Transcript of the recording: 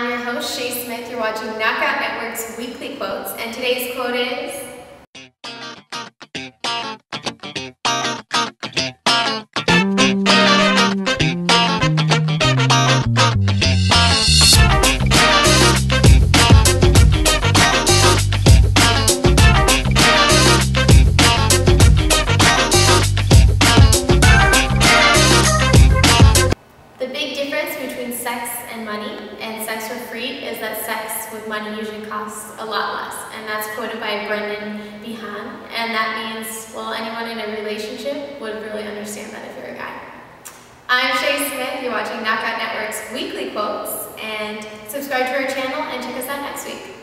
I'm your host, Shea Smith. You're watching Knockout Network's weekly quotes, and today's quote is difference between sex and money and sex for free is that sex with money usually costs a lot less. And that's quoted by Brendan Behan. And that means, well, anyone in a relationship would really understand that if you're a guy. I'm Shea Smith. You're watching Knockout Network's weekly quotes. And subscribe to our channel and check us out next week.